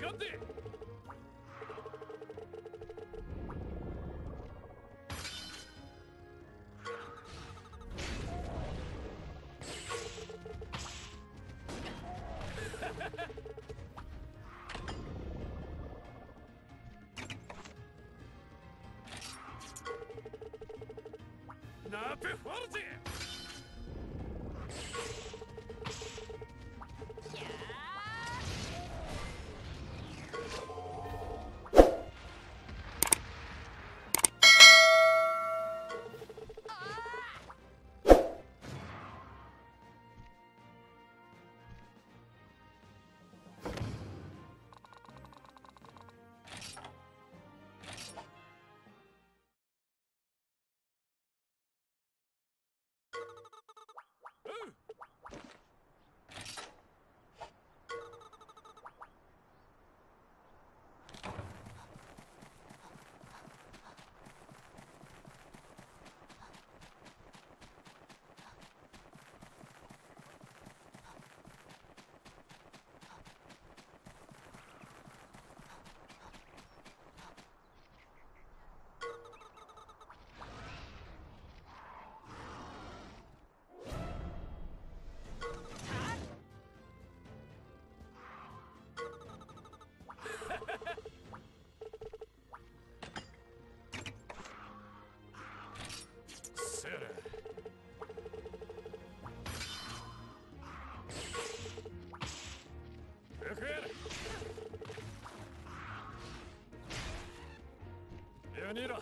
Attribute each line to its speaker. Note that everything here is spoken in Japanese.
Speaker 1: やがってナペフォルテセよくやるユニロ